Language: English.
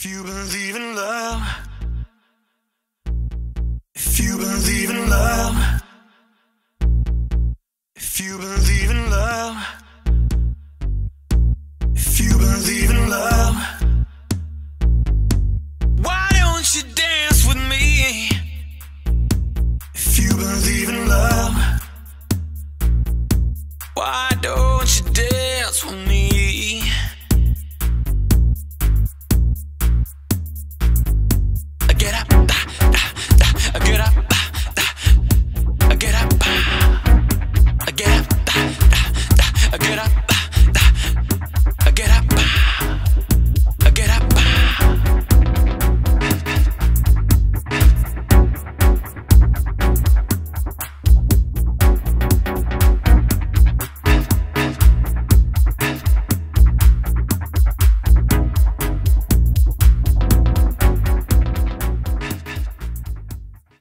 If you believe in love, if you believe in love, if you believe in love, if you believe in love, why don't you dance with me? If you believe in love, why don't get up.